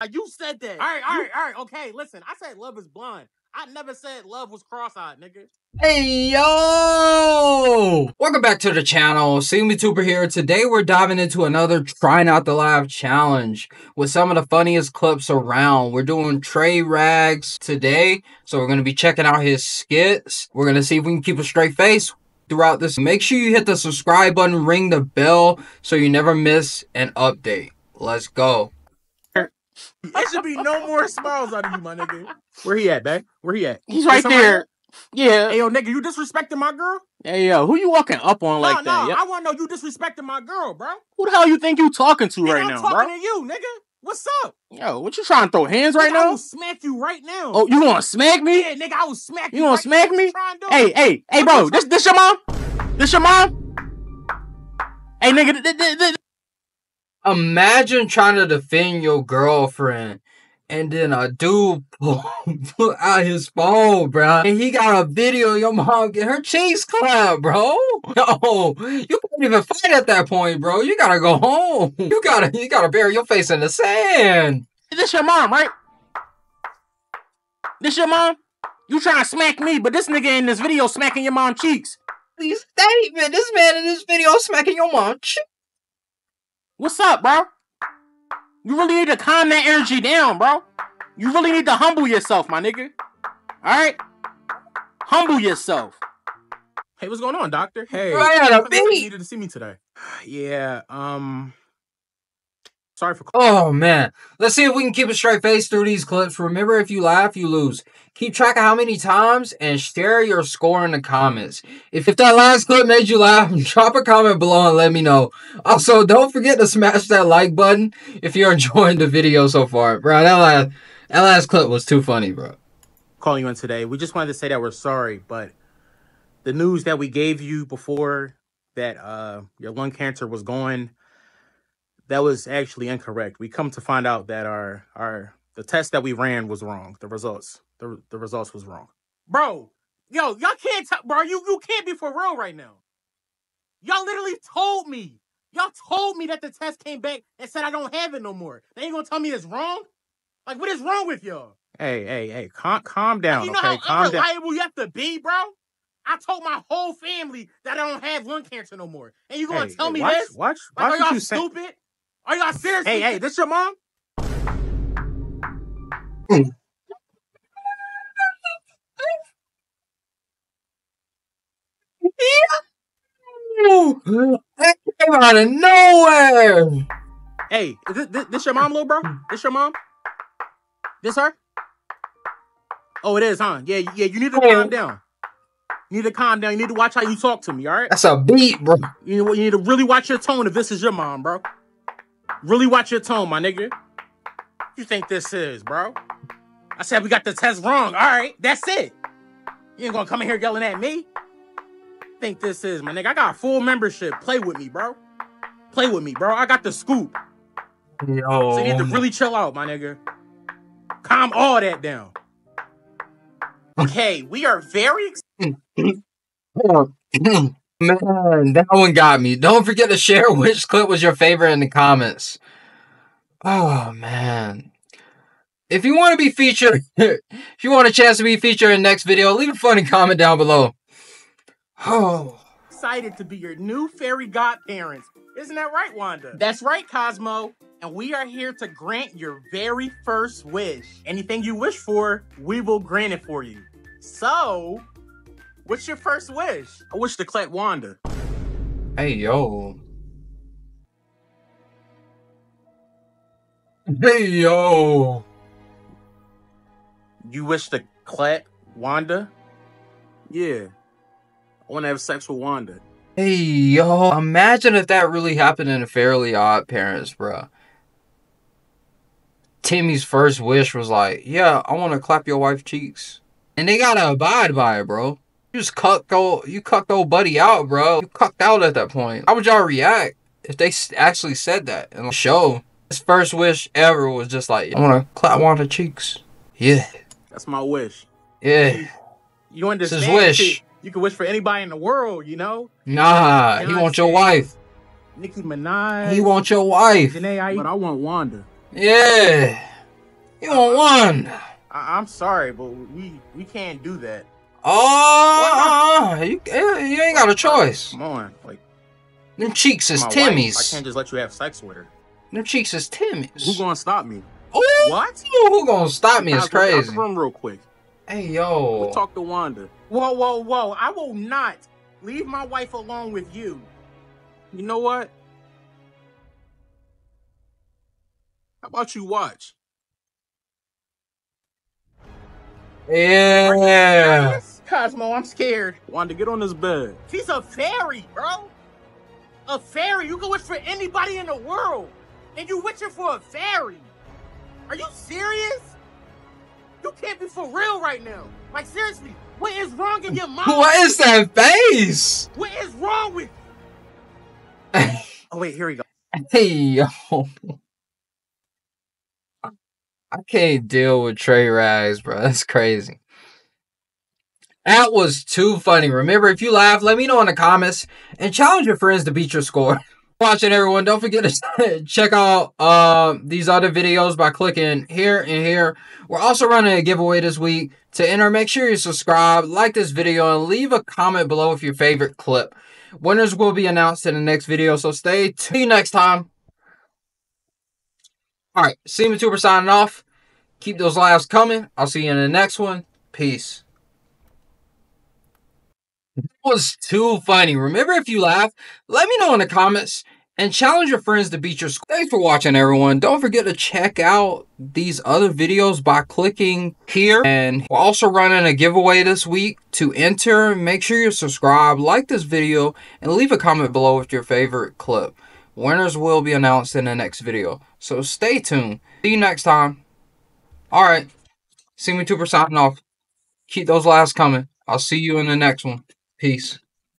Ah, you said that. All right, all You- right, all right. Okay, listen. I said love is blind. I never said love was cross-eyed, nigga. Hey yo! Welcome back to the channel. SeemlyTuber here. Today we're diving into another Try Not to Laugh challenge with some of the funniest clips around. We're doing Trey Rags today, so we're gonna be checking out his skits. We're gonna see if we can keep a straight face throughout this. Make sure you hit the subscribe button, ring the bell, so you never miss an update. Let's go. There should be no more smiles out of you, my nigga. Where he at, babe? Where he at? He's right somebody there. Yeah. Hey, yo, nigga, you disrespecting my girl? Hey, yo, who you walking up on like no, that? no, Yeah. I want to know you disrespecting my girl, bro. Who the hell you think you talking to Nigga, right I'm now, talking bro? to you, nigga. What's up? Yo, what you trying to throw hands right Nigga, I now? will smack you right now. Oh, you want to smack me? yeah, nigga, I will smack you. You gonna smack me? What you trying to do? Hey, hey, hey, bro, this this your mom? This your mom? Hey, nigga, th- th- th- th- Imagine trying to defend your girlfriend and then a dude pull, pull out his phone, bro. And he got a video of your mom get her cheeks clapped, bro. No, you can't even fight at that point, bro. You gotta go home. You gotta you gotta bury your face in the sand. this your mom, right? This your mom? You trying to smack me, but this nigga in this video smacking your mom cheeks. Please statement. This man in this video smacking your mom. cheek. What's up, bro? You really need to calm that energy down, bro. You really need to humble yourself, my nigga. Alright? Humble yourself. Hey, what's going on, doctor? Hey, Right on a I thought you needed to see me today. Yeah, um, sorry for. Oh man. Let's see if we can keep a straight face through these clips. Remember, if you laugh, you lose. Keep track of how many times and share your score in the comments. If, if that last clip made you laugh, drop a comment below and let me know. Also, don't forget to smash that like button if you're enjoying the video so far. Bro, that last, that last clip was too funny, bro. calling you in today. We just wanted to say that we're sorry, but the news that we gave you before that uh your lung cancer was going, that was actually incorrect. We come to find out that our our the test that we ran was wrong. The results the the results was wrong. Bro, yo, y'all can't t- bro. You you can't be for real right now. Y'all literally told me. Y'all told me that the test came back and said I don't have it no more. They ain't gonna tell me it's wrong. Like, what is wrong with y'all? Hey, hey, hey, calm, calm down, Oh, you okay? know how Calm down. unreliable you have to be, bro? I told my whole family that I don't have lung cancer no more. And you gonna Hey, tell me watch, this? Watch, Like, are watch what y'all you say. Stupid? Are y'all serious? Hey, hey, this your mom? Ooh, that came out of nowhere. Hey, is this, this, this your mom, little bro? This your mom? This her? Oh, it is, huh? Yeah, yeah. You need to Yeah. calm oh. down. You need to calm down. You need to watch how you talk to me. All right? That's a beat, bro. You you need to really watch your tone if this is your mom, bro. Really watch your tone, my nigga. You think this is, bro? I said we got the test wrong. All right, that's it. You ain't gonna come in here yelling at me. Think this is, my nigga? I got a full membership. Play with me, bro. Play with me, bro. I got the scoop. Yo. So you need to really chill out, my nigga. Calm all that down. Okay, we are very Man, that one got me. Don't forget to share which clip was your favorite in the comments. Oh man. If you want to be featured, if you want a chance to be featured in the next video, leave a funny comment down below. Oh. excited to be your new fairy godparents. Isn't that right, Wanda? That's right, Cosmo. And we are here to grant your very first wish. Anything you wish for, we will grant it for you. So, what's your first wish? I wish to collect Wanda. Hey yo. Hey yo. You wish to clap Wanda? Yeah. I want to have sex with Wanda. Hey yo. Imagine if that really happened in a Fairly Odd Parents, bruh. Timmy's first wish was like, yeah, I want to clap your wife's cheeks. And they gotta abide by it, bro. You just cucked old, you cucked old buddy out, bro. You cucked out at that point. How would y'all react if they actually said that in the show? His first wish ever was just like, I want to clap one of the cheeks. Yeah, That's my wish. yeah. You It's understand? his wish. You- You can wish for anybody in the world, you know? Nah, he want your wife. Nicki Minaj. He want your wife. Jhené Aiko. But I want Wanda. Yeah. You want one? I- I'm sorry, but we we can't do that. Oh, you, eh, you ain't got a choice. Come on, like Them cheeks is my wife, Timmy's. I can't just let you have sex with her. Them cheeks is Timmy's. Who gonna stop me? Ooh, What? who gonna stop me? It's Guys, get out crazy. room real quick. Hey yo. We'll talk to Wanda. Whoa, whoa, whoa! I will not leave my wife alone with you. You know what? How about you watch? Yeah. Cosmo, I'm scared. Wanda, get on this bed. She's a fairy, bro. A fairy. You can wish for anybody in the world. And you wishing for a fairy. Are you serious? You can't be for real right now. Like, seriously, what is wrong in your mind? What is that face? What is wrong with Oh, wait, here we go. Hey yo. I can't deal with Trey Rags, bro. That's crazy. That was too funny. Remember, if you laugh, let me know in the comments and challenge your friends to beat your score. Watching everyone, don't forget to check out um, these other videos by clicking here and here. We're also running a giveaway this week. To enter, make sure you subscribe, like this video, and leave a comment below with your favorite clip. Winners will be announced in the next video, so stay tuned. See next time. All right, SeemlyTuber signing off. Keep those laughs coming. I'll see you in the next one. Peace. Was too funny. Remember, if you laugh, let me know in the comments and challenge your friends to beat your score. Thanks for watching, everyone. Don't forget to check out these other videos by clicking here. And we're also running a giveaway this week. To enter, make sure you subscribe, like this video, and leave a comment below with your favorite clip. Winners will be announced in the next video. So stay tuned. See you next time. Alright. SeemlyTuber signing off. Keep those laughs coming. I'll see you in the next one. Peace.